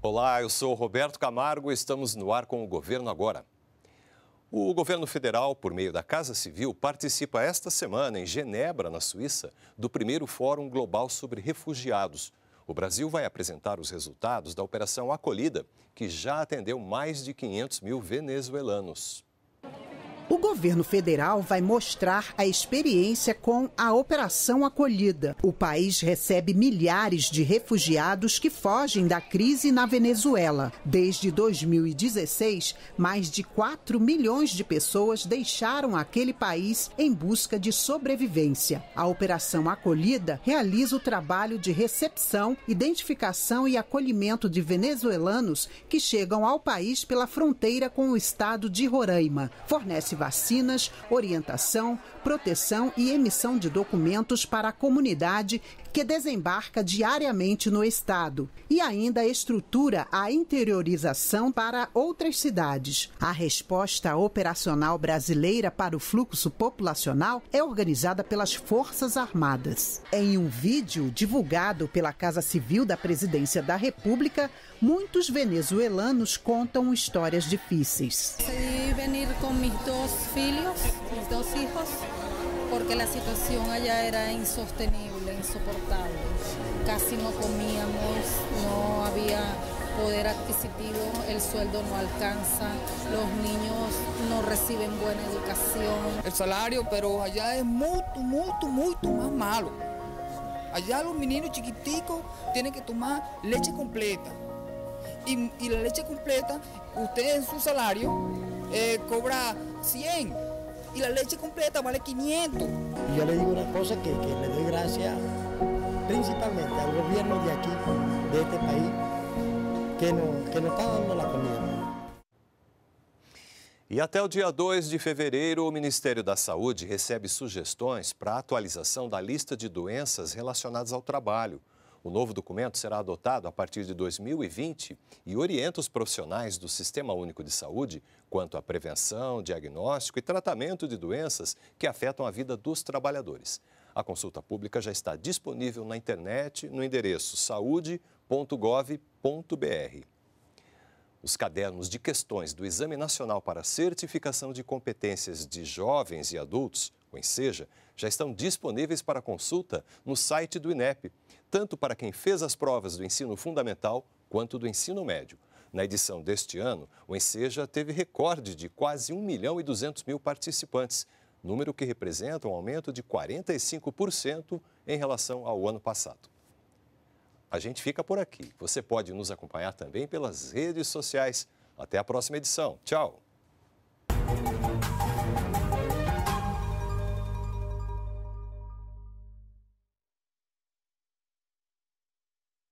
Olá, eu sou Roberto Camargo e estamos no ar com o Governo Agora. O governo federal, por meio da Casa Civil, participa esta semana em Genebra, na Suíça, do primeiro Fórum Global sobre Refugiados. O Brasil vai apresentar os resultados da Operação Acolhida, que já atendeu mais de 500 mil venezuelanos. O governo federal vai mostrar a experiência com a Operação Acolhida. O país recebe milhares de refugiados que fogem da crise na Venezuela. Desde 2016, mais de 4 milhões de pessoas deixaram aquele país em busca de sobrevivência. A Operação Acolhida realiza o trabalho de recepção, identificação e acolhimento de venezuelanos que chegam ao país pela fronteira com o estado de Roraima. Fornece vacinas, orientação, proteção e emissão de documentos para a comunidade que desembarca diariamente no estado e ainda estrutura a interiorização para outras cidades. A resposta operacional brasileira para o fluxo populacional é organizada pelas Forças Armadas. Em um vídeo divulgado pela Casa Civil da Presidência da República, muitos venezuelanos contam histórias difíceis. Venir com meus dois filhos, meus dois filhos, porque a situação allá era insostenible, insoportable. Casi no comíamos, no había poder adquisitivo, el sueldo no alcanza, los niños no reciben buena educación. El salario, pero allá es mucho, mucho, mucho más malo. Allá los meninos chiquiticos tienen que tomar leche completa. Y, y la leche completa, usted en su salario eh, cobra 100 y la leche completa vale 500. Y yo le digo una cosa que, que le doy gracias principalmente al gobierno de aquí, de este país, que nos, que nos está dando la comida. E até o dia 2 de fevereiro, o Ministério da Saúde recebe sugestões para a atualização da lista de doenças relacionadas ao trabalho. O novo documento será adotado a partir de 2020 e orienta os profissionais do Sistema Único de Saúde quanto à prevenção, diagnóstico e tratamento de doenças que afetam a vida dos trabalhadores. A consulta pública já está disponível na internet no endereço saúde.gov.br. Os cadernos de questões do Exame Nacional para Certificação de Competências de Jovens e Adultos, o ENSEJA, já estão disponíveis para consulta no site do INEP, tanto para quem fez as provas do ensino fundamental quanto do ensino médio. Na edição deste ano, o Enseja teve recorde de quase 1 milhão e 200 mil participantes, número que representa um aumento de 45% em relação ao ano passado. A gente fica por aqui. Você pode nos acompanhar também pelas redes sociais. Até a próxima edição. Tchau!